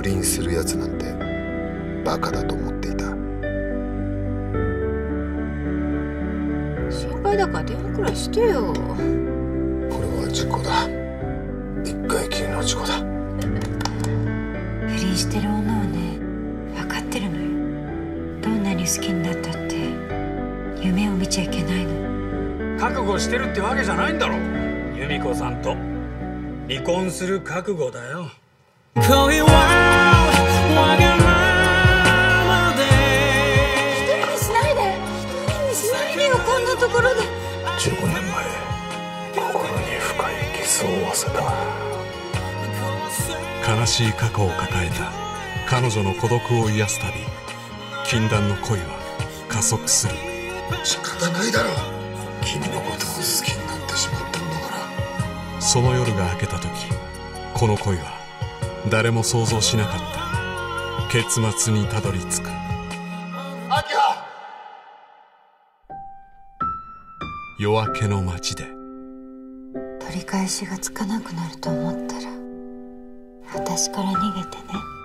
認するやつなんてバカだと思っていた。心配だから電話くらいしてよ。これは事故だ。一回きりの事故だ。不倫してる女はね分かってるのよ。どんなに好きになったって夢を見ちゃいけないの。覚悟してるってわけじゃないんだろ。由美子さんと離婚する覚悟だよ。恋はよこんなところで。15年前心に深い傷を負わせた。悲しい過去を抱えた。彼女の孤独を癒すたび禁断の恋は加速する。仕方ないだろ。君のことを好きになってしまったんだから。その夜が明けた時この恋は誰も想像しなかった。結末にたどり着く夜明けの街で。取り返しがつかなくなると思ったら私から逃げてね。